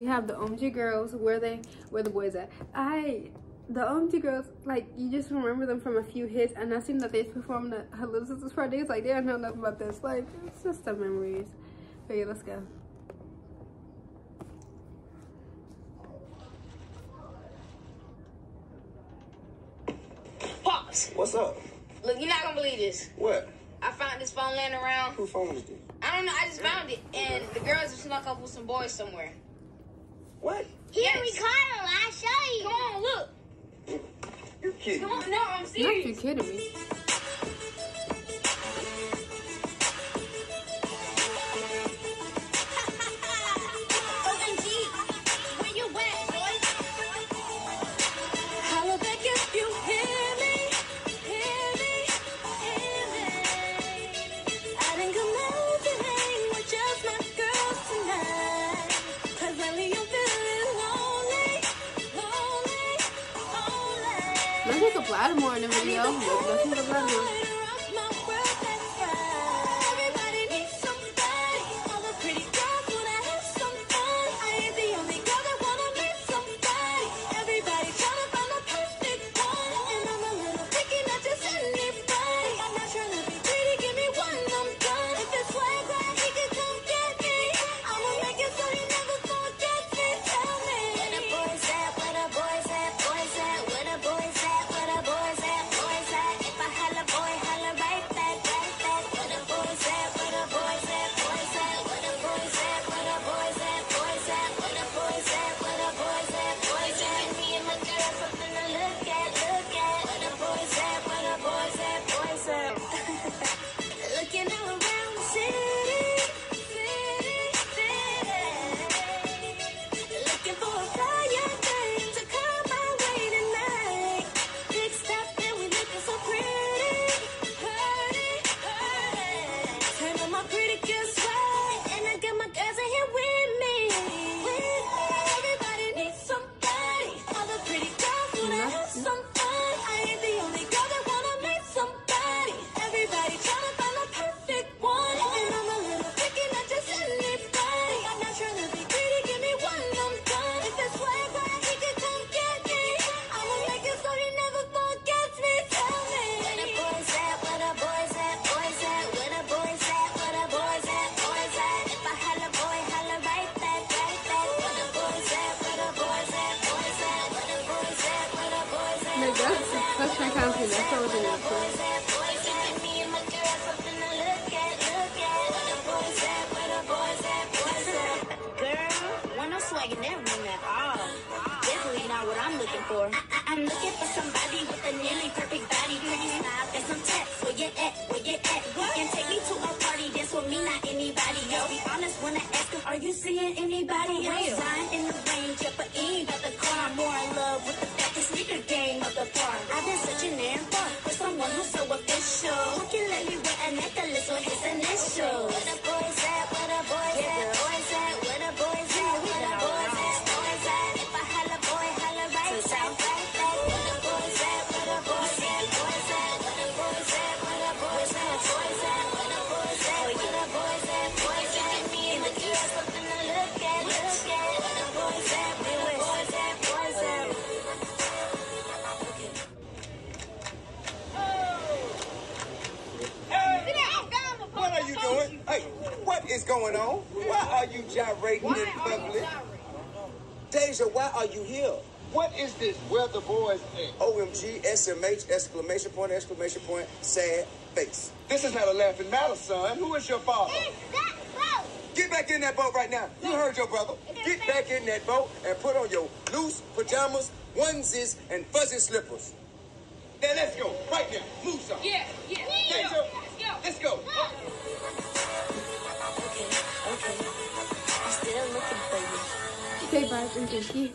We have the OMG girls. Where they? Where the boys at? I. The OMG girls, like you just remember them from a few hits, and I seen that they performed at her little sister's party. It's like they don't know nothing about this. Like it's just the memories. But yeah, let's go. Pops, What's up? look, you're not gonna believe this. What? I found this phone laying around. Who phone is this? I don't know, I just found it, and the girls have snuck up with some boys somewhere. What? Here, Yes. Ricardo, I'll show you. Come on, look. You kidding? Come on, no, I'm Not you serious. kidding me? A Blattermore in the video. Take a Blattermore. I'm that room at all. Definitely not what I'm looking for. I, I'm looking for somebody with a nearly perfect body, pretty smile, and some text. Where you at? Where you at? You can take me to a party, dance with me, not anybody else. Be honest when I ask him, are you seeing anybody else? real. In the rain, Hey, what is going on? Why are you gyrating in public? Deja, why are you here? What is this? Where the boys at? OMG, SMH, exclamation point, exclamation point, sad face. This is not a laughing matter, son. Who is your father? that boat? Get back in that boat right now. You heard your brother. Get back in that boat and put on your loose pajamas, onesies, and fuzzy slippers. Now let's go. Right now. Move some. Yeah, yeah. Deja, Let's go. let's go. Okay, okay. I'm still looking for you. Okay, bye and thank you.